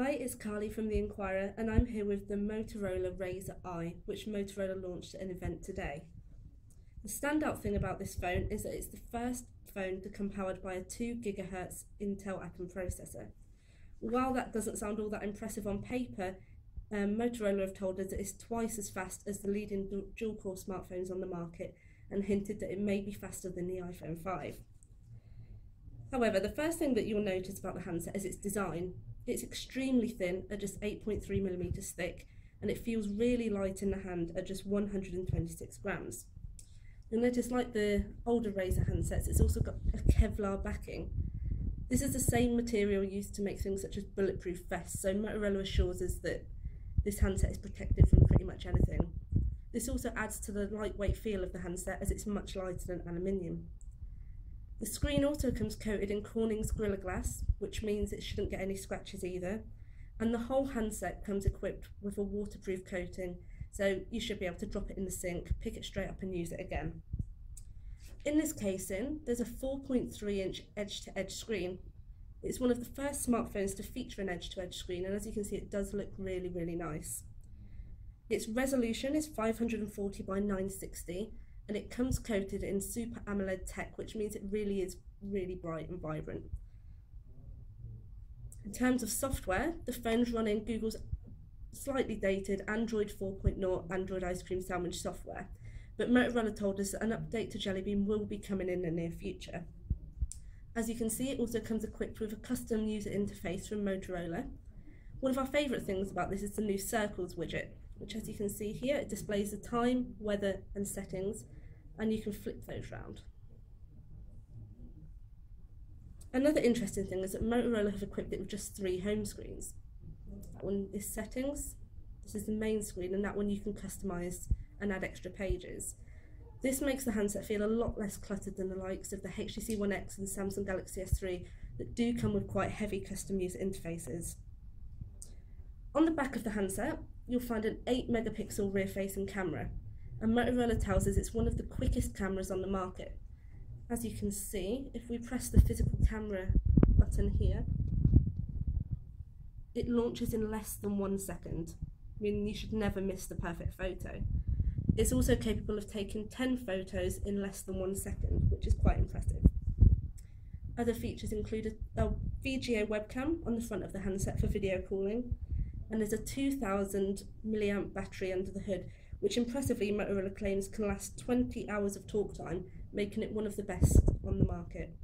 Hi, it's Carly from The Inquirer, and I'm here with the Motorola Razr i, which Motorola launched at an event today. The standout thing about this phone is that it's the first phone to come powered by a 2 GHz Intel Atom processor. While that doesn't sound all that impressive on paper, um, Motorola have told us that it's twice as fast as the leading dual core smartphones on the market and hinted that it may be faster than the iPhone 5. However, the first thing that you'll notice about the handset is its design. It's extremely thin at just 8.3 millimeters thick and it feels really light in the hand at just 126 grams. You'll notice like the older Razr handsets, it's also got a Kevlar backing. This is the same material used to make things such as bulletproof vests, so Motorola assures us that this handset is protected from pretty much anything. This also adds to the lightweight feel of the handset as it's much lighter than aluminium. The screen also comes coated in Corning's Gorilla Glass, which means it shouldn't get any scratches either. And the whole handset comes equipped with a waterproof coating, so you should be able to drop it in the sink, pick it straight up and use it again. In this casing, there's a 4.3 inch edge-to-edge screen. It's one of the first smartphones to feature an edge-to-edge -edge screen, and as you can see, it does look really, really nice. Its resolution is 540 by 960, and it comes coated in Super AMOLED tech, which means it really is really bright and vibrant. In terms of software, the phone's running Google's slightly dated Android 4.0 Android Ice Cream Sandwich software, but Motorola told us that an update to Jelly Bean will be coming in the near future. As you can see, it also comes equipped with a custom user interface from Motorola. One of our favourite things about this is the new Circles widget, which as you can see here, it displays the time, weather and settings, and you can flip those round. Another interesting thing is that Motorola have equipped it with just three home screens. That one is settings, this is the main screen, and that one you can customise and add extra pages. This makes the handset feel a lot less cluttered than the likes of the HTC One X and Samsung Galaxy S3 that do come with quite heavy custom user interfaces. On the back of the handset, you'll find an 8 megapixel rear facing camera and Motorola tells us it's one of the quickest cameras on the market. As you can see, if we press the physical camera button here, it launches in less than one second, meaning you should never miss the perfect photo. It's also capable of taking 10 photos in less than one second, which is quite impressive. Other features include a, VGA webcam on the front of the handset for video calling, and there's a 2000 milliamp battery under the hood, which impressively Motorola claims can last 20 hours of talk time, making it one of the best on the market.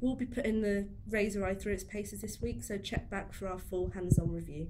We'll be putting the Razr i through its paces this week, so check back for our full hands-on review.